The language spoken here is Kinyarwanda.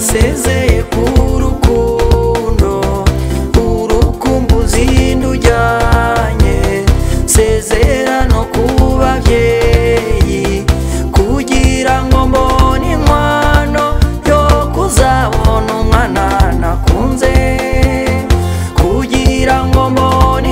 nasezeye ku rukundo urukumbuzi ndujyanye sezera no kubabyeyi kugira ngo mbone inkwano yo kuzabona umwana nakunze kugira ngo mbone